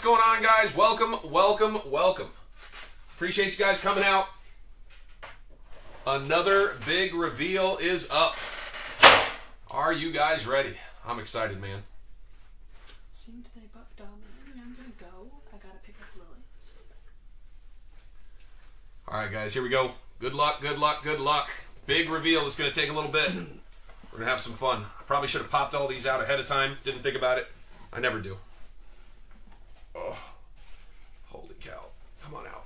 going on, guys? Welcome, welcome, welcome. Appreciate you guys coming out. Another big reveal is up. Are you guys ready? I'm excited, man. Seemed they bucked on me. I'm gonna go. I gotta pick up Lily. All right, guys, here we go. Good luck, good luck, good luck. Big reveal. It's going to take a little bit. We're going to have some fun. I probably should have popped all these out ahead of time. Didn't think about it. I never do. Oh, holy cow. Come on out.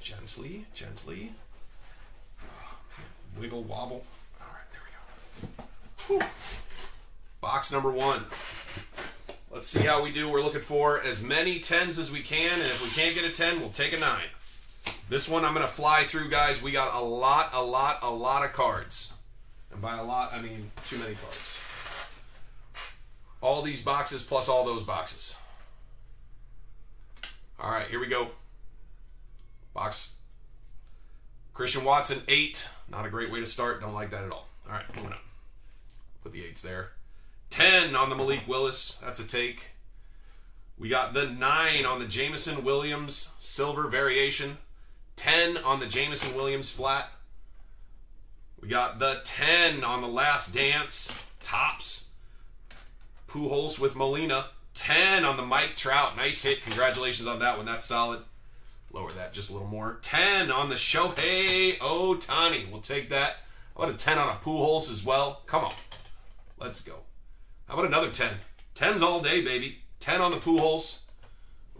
Gently, gently. Oh, wiggle, wobble. All right, there we go. Whew. Box number one. Let's see how we do. We're looking for as many 10s as we can, and if we can't get a 10, we'll take a 9. This one I'm going to fly through, guys. We got a lot, a lot, a lot of cards. And by a lot, I mean too many cards. All these boxes plus all those boxes. All right, here we go. Box. Christian Watson, 8. Not a great way to start. Don't like that at all. All right, moving on. Put the 8s there. 10 on the Malik Willis. That's a take. We got the 9 on the Jameson Williams silver variation. 10 on the Jameson Williams flat. We got the 10 on the Last Dance tops. Pujols with Molina. 10 on the Mike Trout. Nice hit. Congratulations on that one. That's solid. Lower that just a little more. 10 on the Shohei Ohtani. We'll take that. How about a 10 on a Pujols as well? Come on. Let's go. How about another 10? 10's all day, baby. 10 on the Pujols.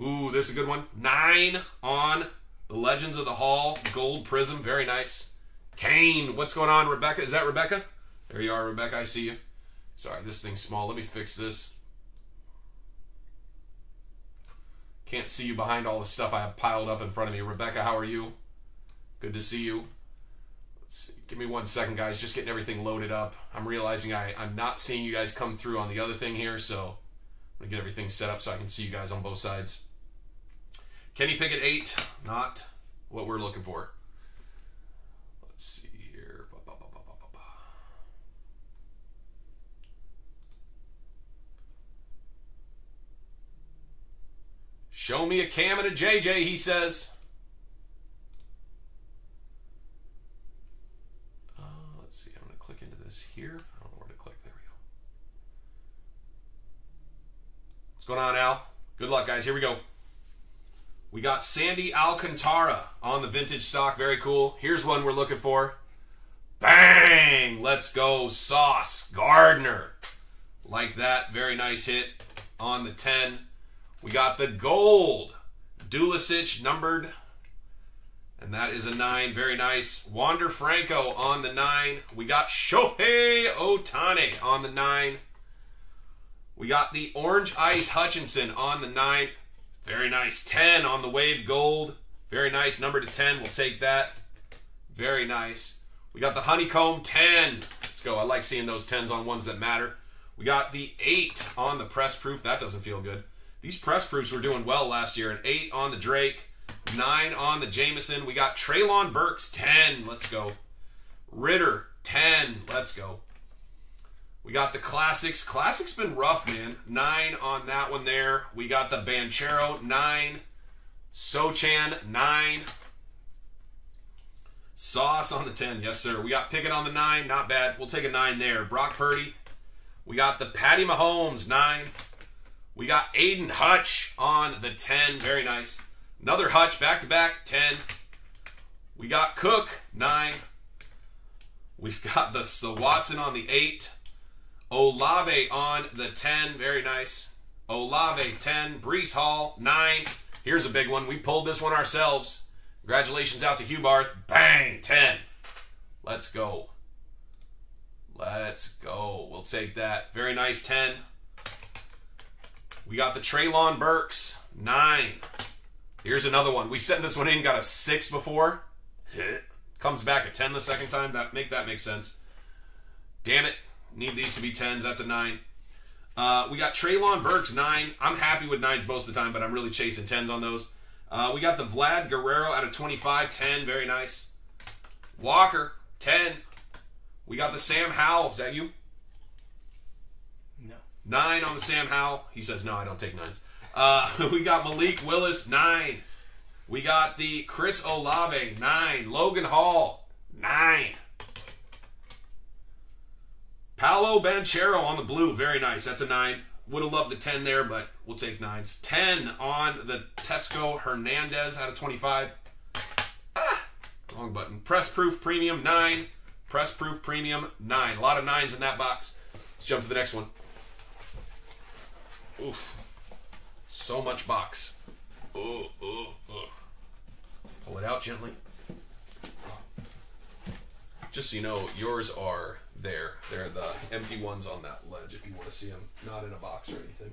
Ooh, this is a good one. 9 on the Legends of the Hall Gold Prism. Very nice. Kane, what's going on, Rebecca? Is that Rebecca? There you are, Rebecca. I see you. Sorry, this thing's small. Let me fix this. Can't see you behind all the stuff I have piled up in front of me. Rebecca, how are you? Good to see you. See. Give me one second, guys. Just getting everything loaded up. I'm realizing I, I'm not seeing you guys come through on the other thing here, so I'm going to get everything set up so I can see you guys on both sides. Kenny Pickett, 8. Not what we're looking for. Show me a Cam and a JJ, he says. Uh, let's see. I'm going to click into this here. I don't know where to click. There we go. What's going on, Al? Good luck, guys. Here we go. We got Sandy Alcantara on the vintage stock. Very cool. Here's one we're looking for. Bang! Let's go, Sauce Gardner. Like that. Very nice hit on the 10. We got the gold. Dulicic numbered. And that is a 9. Very nice. Wander Franco on the 9. We got Shohei Ohtani on the 9. We got the Orange Ice Hutchinson on the 9. Very nice. 10 on the Wave Gold. Very nice. Number to 10. We'll take that. Very nice. We got the Honeycomb 10. Let's go. I like seeing those 10s on ones that matter. We got the 8 on the Press Proof. That doesn't feel good. These Press Proofs were doing well last year. An 8 on the Drake. 9 on the Jameson. We got Treylon Burks 10. Let's go. Ridder 10. Let's go. We got the classics. Classics been rough, man. Nine on that one there. We got the Banchero nine. Sochan nine. Sauce on the ten, yes sir. We got Pickett on the nine, not bad. We'll take a nine there. Brock Purdy. We got the Patty Mahomes nine. We got Aidan Hutch on the ten, very nice. Another Hutch back to back ten. We got Cook nine. We've got the, the Watson on the eight. Olave on the 10. Very nice. Olave 10. Breece Hall 9. Here's a big one. We pulled this one ourselves. Congratulations out to Hugh Barth. Bang! 10. Let's go. Let's go. We'll take that. Very nice 10. We got the Treylon Burks 9. Here's another one. We sent this one in, got a 6 before. Comes back a 10 the second time. That make that make sense. Damn it. Need these to be 10s. That's a 9. Uh, we got Treylon Burks, 9. I'm happy with 9s most of the time, but I'm really chasing 10s on those. Uh, we got the Vlad Guerrero out of 25, 10. Very nice. Walker, 10. We got the Sam Howell. Is that you? Nine on the Sam Howell. He says, no, I don't take nines. Uh, we got Malik Willis, nine. We got the Chris Olave, nine. Logan Hall, nine. Paolo Banchero on the blue, very nice. That's a nine. Would have loved the 10 there, but we'll take nines. 10 on the Teoscar Hernandez out of 25. Ah, wrong button. Press Proof Premium, 9. Press Proof Premium, 9. A lot of nines in that box. Let's jump to the next one. Oof. So much box. Ooh, ooh, ooh. Pull it out gently. Just so you know, yours are there. They're the empty ones on that ledge if you want to see them. Not in a box or anything.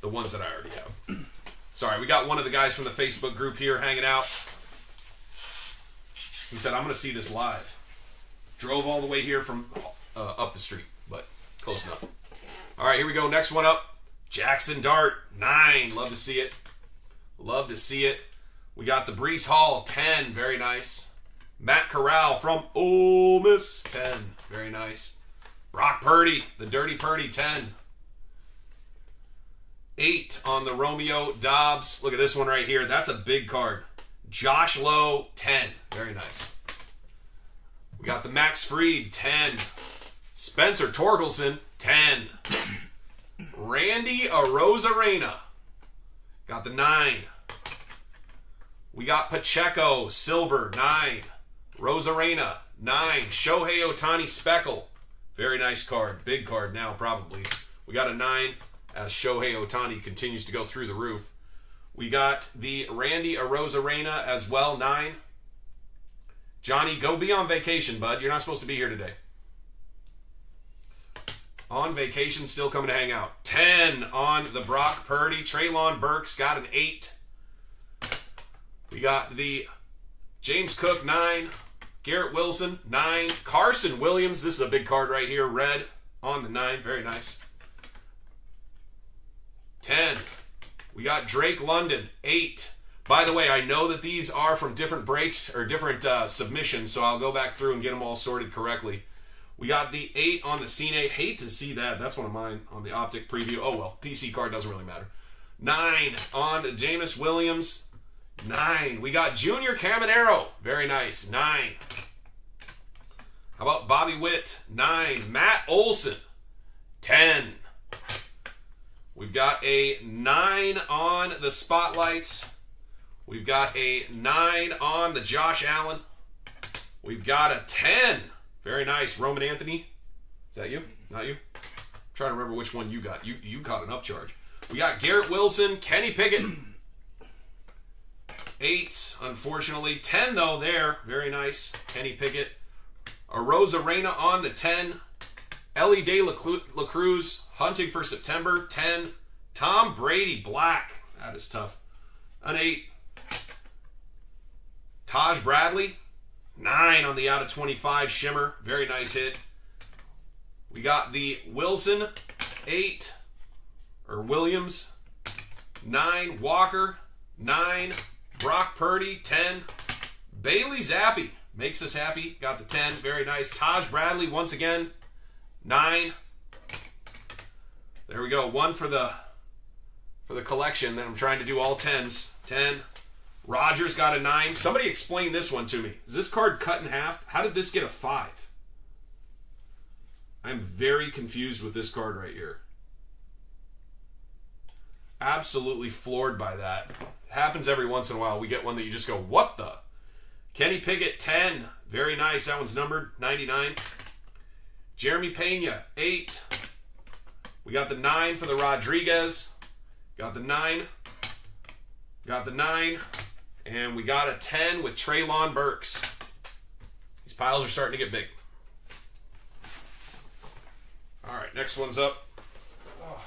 The ones that I already have. Sorry, we got one of the guys from the Facebook group here hanging out. He said, I'm going to see this live. Drove all the way here from uh, up the street, but close enough. All right, here we go. Next one up Jackson Dart, 9. Love to see it. Love to see it. We got the Breece Hall, 10. Very nice. Matt Corral from Ole Miss, 10. Very nice. Brock Purdy, the Dirty Purdy, 10. 8 on the Romeo Doubs. Look at this one right here. That's a big card. Josh Lowe, 10. Very nice. We got the Max Fried, 10. Spencer Torkelson, 10. Randy Arozarena. Got the 9. We got Pacheco, silver, 9. Rosarena, 9. Shohei Ohtani Speckle. Very nice card. Big card now, probably. We got a 9 as Shohei Ohtani continues to go through the roof. We got the Randy Arozarena as well, 9. Johnny, go be on vacation, bud. You're not supposed to be here today. On vacation, still coming to hang out. 10 on the Brock Purdy. Treylon Burks got an 8. We got the James Cook, 9. Garrett Wilson, 9. Carson Williams, this is a big card right here. Red on the 9. Very nice. 10. We got Drake London, 8. By the way, I know that these are from different breaks or different uh, submissions, so I'll go back through and get them all sorted correctly. We got the 8 on the Cine. Hate to see that. That's one of mine on the Optic preview. Oh, well. PC card doesn't really matter. 9 on the Jameis Williams. 9. We got Junior Caminero. Very nice. 9. How about Bobby Witt? 9. Matt Olson. 10. We've got a 9 on the Spotlights. We've got a 9 on the Josh Allen. We've got a 10 very nice. Roman Anthony. Is that you? Not you? I'm trying to remember which one you got. You you caught an upcharge. We got Garrett Wilson, Kenny Pickett. Eight, unfortunately. Ten, though, there. Very nice. Kenny Pickett. Arozarena on the 10. Ellie La, La Cruz, hunting for September. 10. Tom Brady, black. That is tough. An 8. Taj Bradley, Nine on the out of 25 shimmer. Very nice hit. We got the Wilson, eight, or Williams, nine. Walker, nine. Brock Purdy, 10. Bailey Zappe makes us happy. Got the 10. Very nice. Taj Bradley, once again, nine. There we go. One for the for the collection. Then I'm trying to do all tens. 10. Rogers got a nine. Somebody explain this one to me. Is this card cut in half? How did this get a five? I'm very confused with this card right here. Absolutely floored by that. Happens every once in a while. We get one that you just go, what the? Kenny Pickett, 10. Very nice. That one's numbered, 99. Jeremy Pena, 8. We got the 9 for the Rodriguez. Got the 9. Got the 9. And we got a 10 with Treylon Burks. These piles are starting to get big. All right, next one's up. Oh,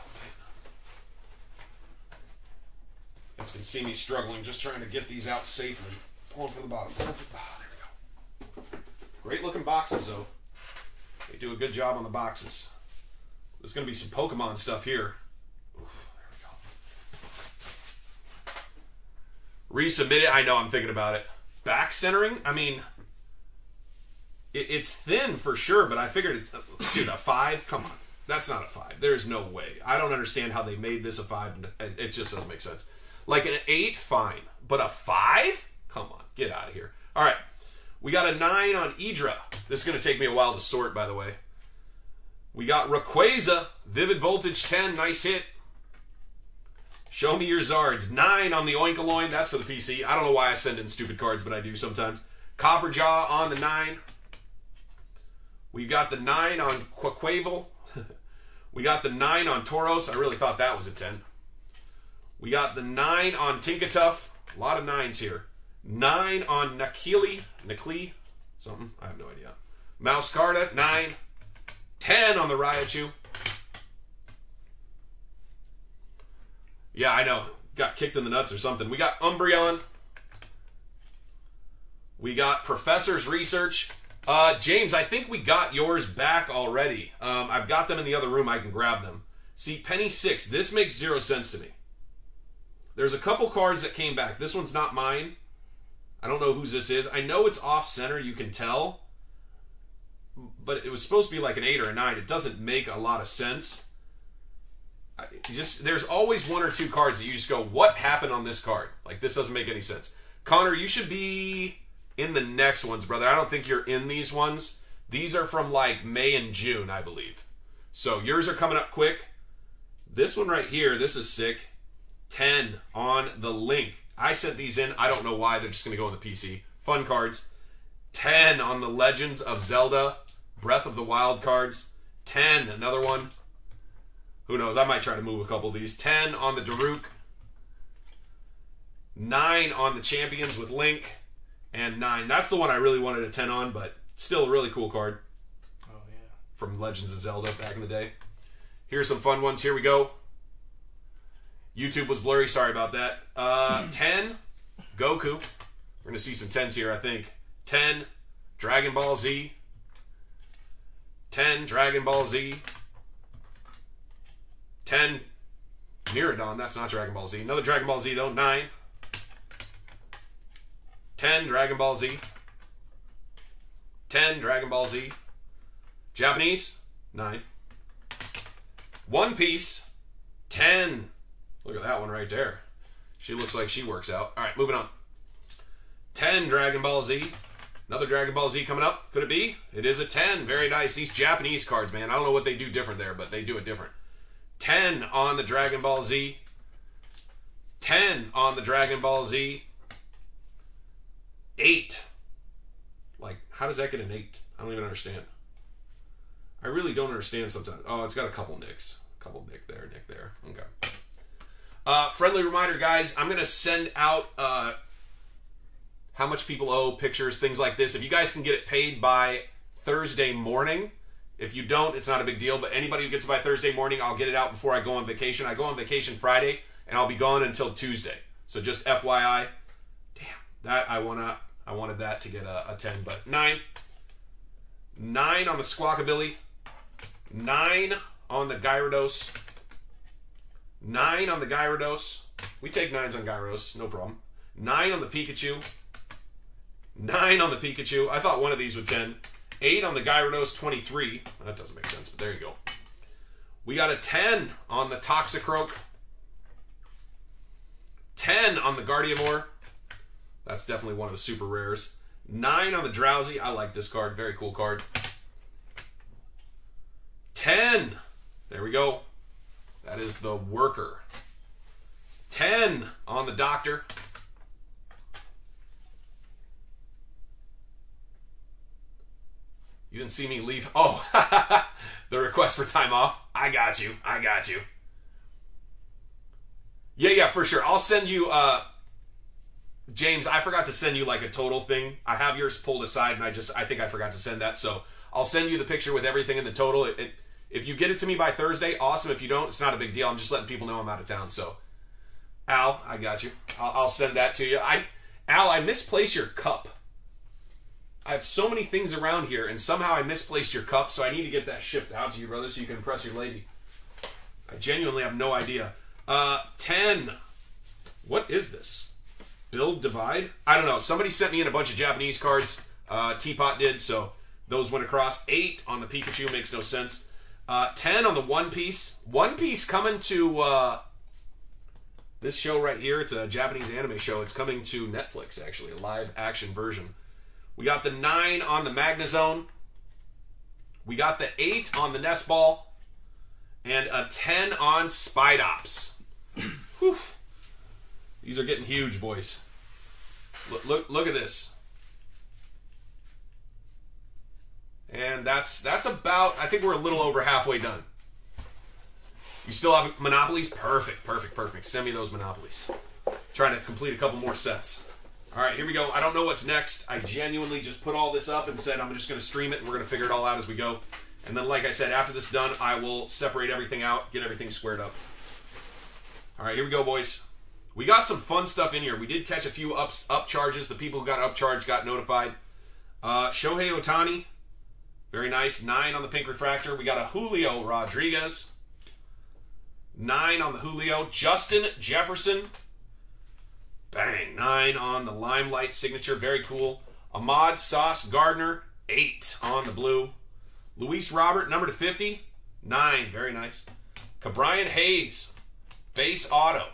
You guys can see me struggling just trying to get these out safely. Pulling from the bottom. Oh, there we go. Great looking boxes, though. They do a good job on the boxes. There's going to be some Pokemon stuff here. Resubmit it. I know I'm thinking about it. Back centering. I mean, it, it's thin for sure, but I figured it's dude a five. Come on, That's not a five. There's no way. I don't understand how they made this a five. It just doesn't make sense. Like an eight, fine, but a five? Come on, get out of here. All right, we got a nine on Idra. This is going to take me a while to sort, by the way. We got Rayquaza, Vivid Voltage 10, nice hit. Show me your Zards. Nine on the Oinkologne. that's for the PC. I don't know why I send in stupid cards, but I do sometimes. Copperajah on the nine. We've got the nine on Quaquaval. we got the nine on Tauros. I really thought that was a 10. We got the nine on Tinkatuff. A lot of nines here. Nine on Nakili. Nakli. Something. I have no idea. Mouse. Nine. 10 on the Raichu. Yeah, I know. Got kicked in the nuts or something. We got Umbreon. We got Professor's Research. Uh, James, I think we got yours back already. Um, I've got them in the other room. I can grab them. See, Penny 6. This makes zero sense to me. There's a couple cards that came back. This one's not mine. I don't know whose this is. I know it's off center. You can tell but it was supposed to be like an eight or a nine. It doesn't make a lot of sense. Just there's always one or two cards that you just go, what happened on this card? Like this doesn't make any sense. Connor, you should be in the next ones, brother. I don't think you're in these ones. These are from like May and June, I believe. So yours are coming up quick. This one right here, this is sick. 10 on the link. I sent these in. I don't know why. They're just going to go on the PC. Fun cards. 10 on the Legends of Zelda Breath of the Wild cards. 10, another one. Who knows? I might try to move a couple of these. 10 on the Daruk. 9 on the Champions with Link. And 9. That's the one I really wanted a 10 on, but still a really cool card. Oh, yeah. From Legends of Zelda back in the day. Here's some fun ones. Here we go. YouTube was blurry. Sorry about that. Uh, 10, Goku. We're going to see some 10s here, I think. 10, Dragon Ball Z. 10 Dragon Ball Z. 10 Miraidon. That's not Dragon Ball Z. Another Dragon Ball Z, though. 9. 10 Dragon Ball Z. 10 Dragon Ball Z. Japanese. 9. One Piece. 10. Look at that one right there. She looks like she works out. All right, moving on. 10 Dragon Ball Z. Another Dragon Ball Z coming up. Could it be? It is a 10. Very nice. These Japanese cards, man. I don't know what they do different there, but they do it different. 10 on the Dragon Ball Z. 10 on the Dragon Ball Z. 8. Like, how does that get an 8? I don't even understand. I really don't understand sometimes. Oh, it's got a couple nicks. A couple nick there, nick there. Okay. Uh, friendly reminder, guys, I'm going to send out uh, how much people owe, pictures, things like this. If you guys can get it paid by Thursday morning, if you don't, it's not a big deal. But anybody who gets it by Thursday morning, I'll get it out before I go on vacation. I go on vacation Friday, and I'll be gone until Tuesday. So just FYI, damn that I wanna I wanted that to get a, a ten, but nine, nine on the Squawkabilly, nine on the Gyarados, nine on the Gyarados. We take nines on Gyros, no problem. Nine on the Pikachu. Nine on the Pikachu. I thought one of these would ten. 8 on the Gyarados 23. That doesn't make sense, but there you go. We got a 10 on the Toxicroak. 10 on the Guardiamore. That's definitely one of the super rares. 9 on the Drowzee. I like this card. Very cool card. 10. There we go. That is the Worker. 10 on the Doctor. You didn't see me leave. Oh, the request for time off. I got you. I got you. Yeah, yeah, for sure. I'll send you. uh James, I forgot to send you like a total thing. I have yours pulled aside, and I just I think I forgot to send that. So I'll send you the picture with everything in the total. It, it, if you get it to me by Thursday, awesome. If you don't, it's not a big deal. I'm just letting people know I'm out of town. So, Al, I got you. I'll, I'll send that to you. I, Al, I misplaced your cup. I have so many things around here, and somehow I misplaced your cup, so I need to get that shipped out to you, brother, so you can impress your lady. I genuinely have no idea. Uh, 10. What is this? Build Divide? I don't know. Somebody sent me in a bunch of Japanese cards. Uh, Teapot did, so those went across. 8 on the Pikachu makes no sense. Uh, 10 on the One Piece. One Piece coming to uh, this show right here. It's a Japanese anime show. It's coming to Netflix, actually, a live action version. We got the 9 on the Magnezone. We got the 8 on the Nest Ball. And a 10 on Spidops. Whew. These are getting huge, boys. Look, look, look at this. And that's that's about. I think we're a little over halfway done. You still have monopolies? Perfect, perfect, perfect. Send me those monopolies. Trying to complete a couple more sets. All right, here we go. I don't know what's next. I genuinely just put all this up and said I'm just going to stream it and we're going to figure it all out as we go. And then, like I said, after this done, I will separate everything out, get everything squared up. All right, here we go, boys. We got some fun stuff in here. We did catch a few ups, up charges. The people who got upcharged got notified. Uh, Shohei Ohtani, very nice. Nine on the pink refractor. We got a Julio Rodriguez. Nine on the Julio. Justin Jefferson. Bang. Nine on the Limelight signature. Very cool. Ahmad Sauce Gardner. Eight on the blue. Luis Robert, number to 50. Nine. Very nice. Cabrian Hayes. Base auto.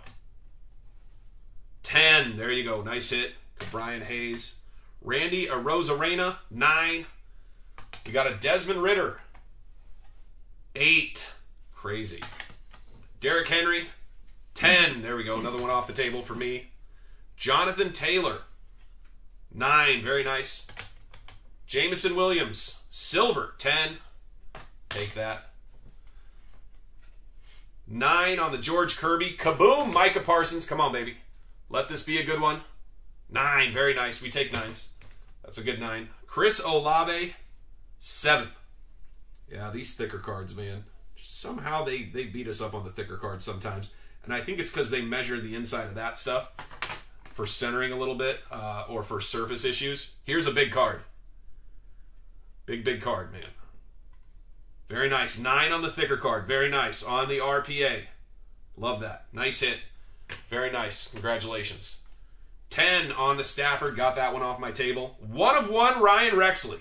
10. There you go. Nice hit. Cabrian Hayes. Randy Arozarena. Nine. We got a Desmond Ridder. Eight. Crazy. Derrick Henry. Ten. There we go. Another one off the table for me. Jonathan Taylor. Nine. Very nice. Jameson Williams. Silver. Ten. Take that. Nine on the George Kirby. Kaboom! Micah Parsons. Come on, baby. Let this be a good one. Nine. Very nice. We take nines. That's a good nine. Chris Olave. Seven. Yeah, these thicker cards, man. Somehow they, they beat us up on the thicker cards sometimes. And I think it's because they measure the inside of that stuff for centering a little bit uh, or for surface issues. Here's a big card. Big, big card, man. Very nice. Nine on the thicker card. Very nice. On the RPA. Love that. Nice hit. Very nice. Congratulations. 10 on the Stafford. Got that one off my table. One of one, Ryan Rexley.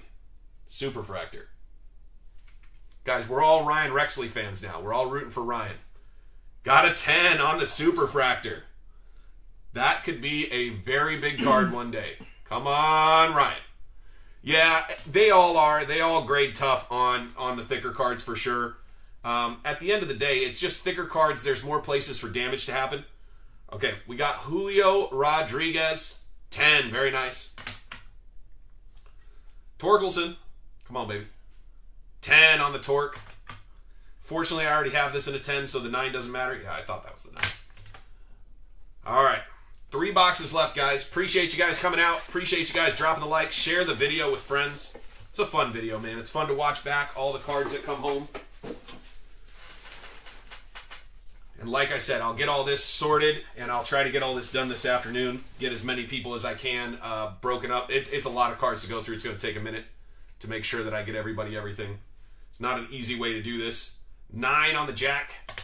Superfractor. Guys, we're all Ryan Rexley fans now. We're all rooting for Ryan. Got a 10 on the Superfractor. That could be a very big card one day. Come on, Ryan. Yeah, they all are. They all grade tough on on the thicker cards for sure. Um, at the end of the day, it's just thicker cards. There's more places for damage to happen. Okay, we got Julio Rodriguez, 10. Very nice. Torkelson, come on, baby. 10 on the torque. Fortunately, I already have this in a 10, so the 9 doesn't matter. Yeah, I thought that was the 9. All right. Three boxes left, guys. Appreciate you guys coming out. Appreciate you guys dropping the like. Share the video with friends. It's a fun video, man. It's fun to watch back all the cards that come home. And like I said, I'll get all this sorted, and I'll try to get all this done this afternoon. Get as many people as I can uh, broken up. It's, it's a lot of cards to go through. It's going to take a minute to make sure that I get everybody everything. It's not an easy way to do this. Nine on the Jack.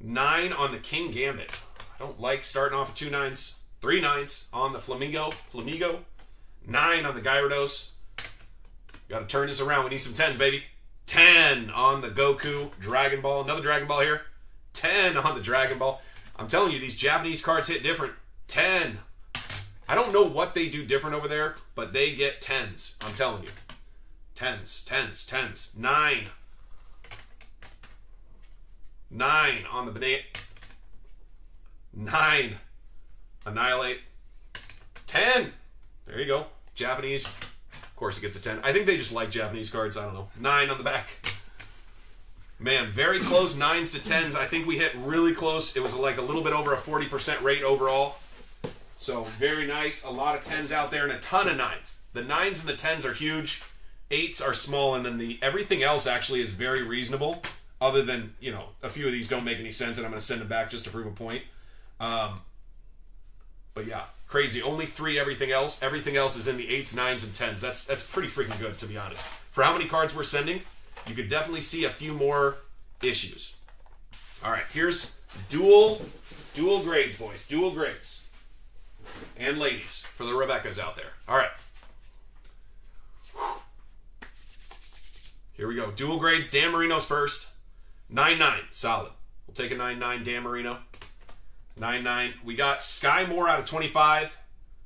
Nine on the Kingambit. I don't like starting off with two nines. Three nines on the Flamingo. Flamingo. Nine on the Gyarados. Got to turn this around. We need some tens, baby. 10 on the Goku Dragon Ball. Another Dragon Ball here. 10 on the Dragon Ball. I'm telling you, these Japanese cards hit different. 10. I don't know what they do different over there, but they get 10s. I'm telling you. 10s, 10s, 10s. 9. 9 on the banana. 9. Annihilape. 10. There you go. Japanese Of course, it gets a 10. I think they just like Japanese cards. I don't know. 9 on the back. Man, very close 9s to 10s. I think we hit really close. It was like a little bit over a 40% rate overall. So, very nice. A lot of 10s out there and a ton of 9s. The 9s and the 10s are huge. 8s are small, and then the everything else actually is very reasonable. Other than, you know, a few of these don't make any sense, and I'm going to send them back just to prove a point. Um, but yeah, crazy. Only three. Everything else, everything else is in the eights, nines, and tens. That's that's pretty freaking good, to be honest. For how many cards we're sending, you could definitely see a few more issues. All right, here's dual dual grades, boys. Dual grades, and ladies for the Rebecca's out there. All right. Here we go. dual grades. Dan Marino's first. 9 9. Solid. We'll take a 9 9 Dan Marino. 9 9. We got Skyy Moore out of 25.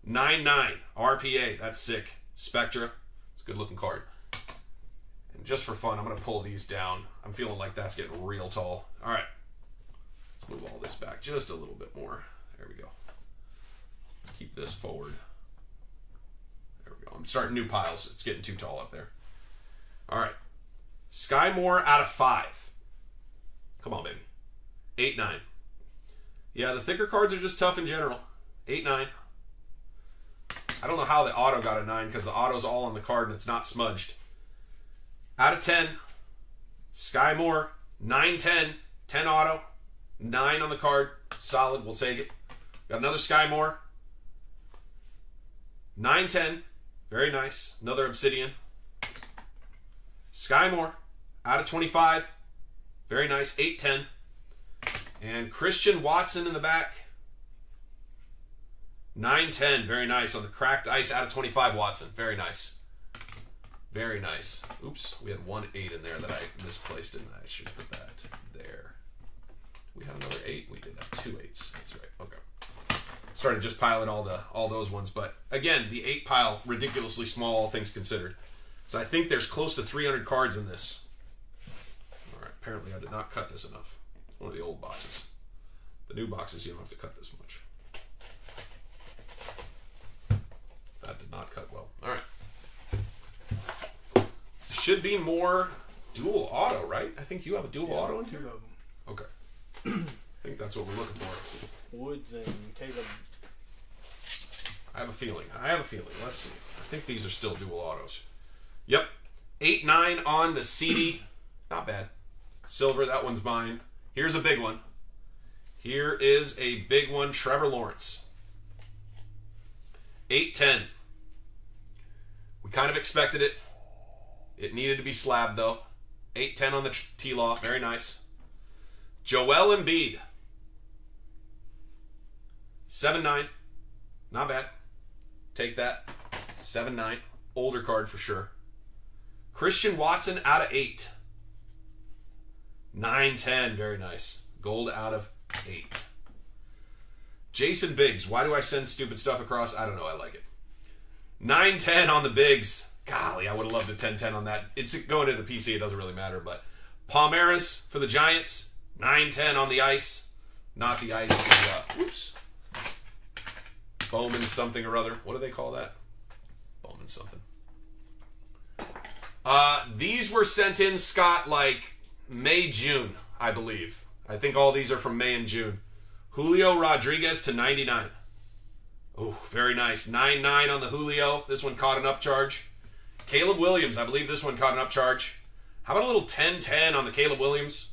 9 9. RPA. That's sick. Spectra. It's a good looking card. And just for fun, I'm going to pull these down. I'm feeling like that's getting real tall. All right. Let's move all this back just a little bit more. There we go. Let's keep this forward. There we go. I'm starting new piles. It's getting too tall up there. All right. Skyy Moore out of five. Come on, baby. Eight nine. Yeah, the thicker cards are just tough in general. Eight nine. I don't know how the auto got a nine because the auto's all on the card and it's not smudged. Out of ten, Skyy Moore, 9 10, 10 auto, 9 on the card. Solid, we'll take it. Got another Skyy Moore. 9 10, very nice. Another Obsidian. Skyy Moore, out of 25, very nice. 8 10. And Christian Watson in the back. 9 10, very nice. On the cracked ice, out of 25, Watson. Very nice. Very nice. Oops, we had one 8 in there that I misplaced, and I should put that there. We had another 8. We did have two 8s. That's right. Okay. Started just piling all the all those ones, but again, the 8 pile ridiculously small, all things considered. So I think there's close to 300 cards in this. Apparently, I did not cut this enough. One of the old boxes. The new boxes, you don't have to cut this much. That did not cut well. All right. Should be more dual auto, right? I think you have a dual auto in Two here. of them. Okay. I think that's what we're looking for. Woods and Caleb. I have a feeling. I have a feeling. Let's see. I think these are still dual autos. Yep. 8 9 on the CD. Not bad. Silver, that one's mine. Here's a big one. Here is a big one Trevor Lawrence. 810. We kind of expected it. It needed to be slabbed, though. 810 on the T Law. Very nice. Joel Embiid. 7 9. Not bad. Take that. 7 9. Older card for sure. Christian Watson out of 8. 9 10. Very nice. Gold out of 8. Jason Biggs. Why do I send stupid stuff across? I don't know. I like it. Nine ten on the Biggs. Golly, I would have loved a 10 10 on that. It's going to the PC. It doesn't really matter. But Palmeras for the Giants. Nine ten on the ice. Not the ice. The, uh, oops. Bowman something or other. What do they call that? Bowman something. Uh, these were sent in, Scott, like May, June, I believe. I think all these are from May and June. Julio Rodriguez to 99. Oh, very nice. 9 9 on the Julio. This one caught an upcharge. Caleb Williams, I believe this one caught an upcharge. How about a little 10 10 on the Caleb Williams?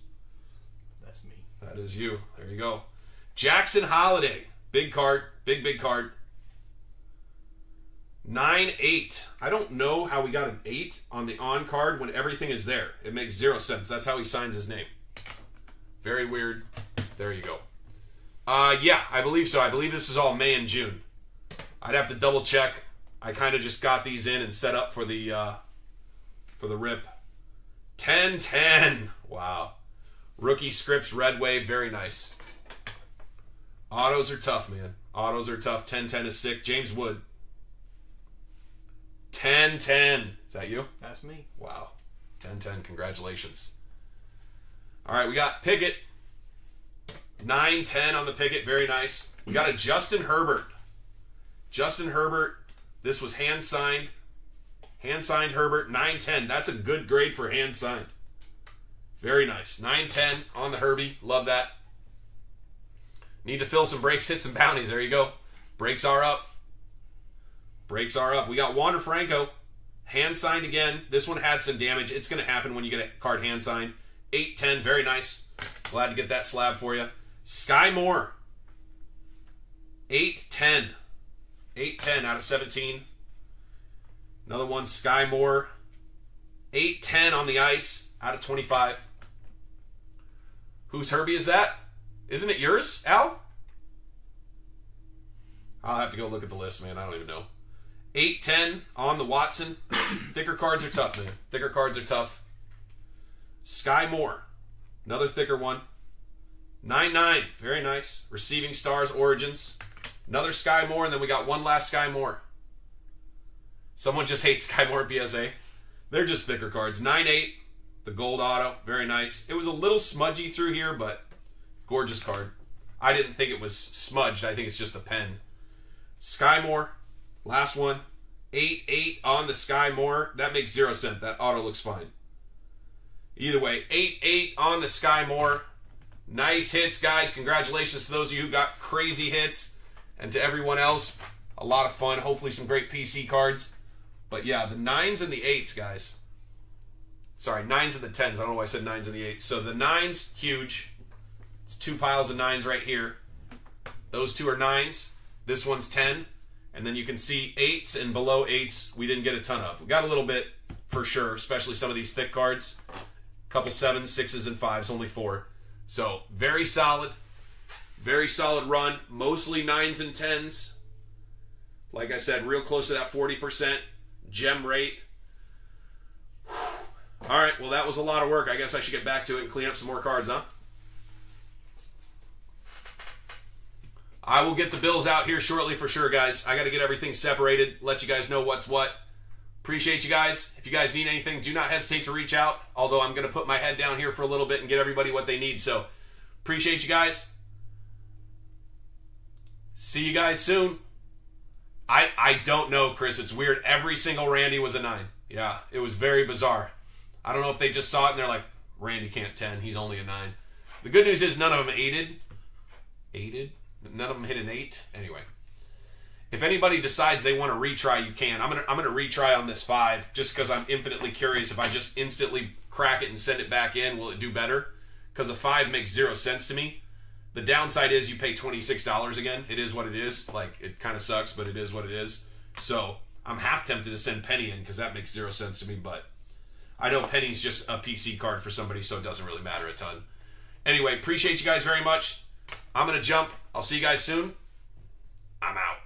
That's me. That is you. There you go. Jackson Holliday. Big card. Big, big card. 9 8. I don't know how we got an 8 on the on card when everything is there. It makes zero sense. That's how he signs his name. Very weird. There you go. Uh, yeah, I believe so. I believe this is all May and June. I'd have to double check. I kind of just got these in and set up for the uh, for the rip. 10 10. Wow. Rookie scripts, Red Wave, very nice. Autos are tough, man. Autos are tough. 10 10 is sick. James Wood. 10 10. Is that you? That's me. Wow. 10 10. Congratulations. All right, we got Pickett. 9 10 on the Pickett. Very nice. We got a Justin Herbert. Justin Herbert. This was hand signed. Hand signed Herbert. 9 10. That's a good grade for hand signed. Very nice. 9 10 on the Herbie. Love that. Need to fill some breaks, hit some bounties. There you go. Breaks are up. Breaks are up. We got Wander Franco. Hand signed again. This one had some damage. It's going to happen when you get a card hand signed. 810. Very nice. Glad to get that slab for you. Skyy Moore. 8 10. 8 10 out of 17. Another one, Skyy Moore. 810 on the ice out of 25. Whose Herbie is that? Isn't it yours, Al? I'll have to go look at the list, man. I don't even know. 8 10 on the Watson. Thicker cards are tough, man. Thicker cards are tough. Skyy Moore, another thicker one. 9 9, very nice. Receiving Stars Origins. Another Skyy Moore, and then we got one last Skyy Moore. Someone just hates Skyy Moore PSA. They're just thicker cards. 9 8, the gold auto, very nice. It was a little smudgy through here, but gorgeous card. I didn't think it was smudged. I think it's just a pen. Skyy Moore, last one. 8 8 on the Skyy Moore. That makes zero cent. That auto looks fine. Either way, 8 8 on the Skyy Moore. Nice hits, guys. Congratulations to those of you who got crazy hits. And to everyone else, a lot of fun. Hopefully, some great PC cards. But yeah, the nines and the eights, guys. Sorry, nines and the tens. I don't know why I said nines and the eights. So the nines, huge. It's two piles of nines right here. Those two are nines. This one's ten. And then you can see eights and below eights, we didn't get a ton of. We got a little bit for sure, especially some of these thick cards. A couple sevens, sixes, and fives, only four. So very solid, very solid run. Mostly nines and tens. Like I said, real close to that 40% gem rate. All right, well, that was a lot of work. I guess I should get back to it and clean up some more cards, huh? I will get the bills out here shortly for sure, guys. I got to get everything separated, let you guys know what's what. Appreciate you guys. If you guys need anything, do not hesitate to reach out. Although I'm going to put my head down here for a little bit and get everybody what they need. So, appreciate you guys. See you guys soon. I I don't know, Chris. It's weird. Every single Randy was a nine. Yeah, it was very bizarre. I don't know if they just saw it and they're like, Randy can't ten. He's only a nine. The good news is none of them aided. Aided. None of them hit an eight. Anyway, if anybody decides they want to retry, you can. I'm gonna I'm gonna retry on this five just because I'm infinitely curious. If I just instantly crack it and send it back in, will it do better? Because a five makes zero sense to me. The downside is you pay twenty six dollars again. It is what it is. Like it kind of sucks, but it is what it is. So I'm half tempted to send Penny in because that makes zero sense to me. But I know Penny's just a PC card for somebody, so it doesn't really matter a ton. Anyway, appreciate you guys very much. I'm gonna jump. I'll see you guys soon. I'm out.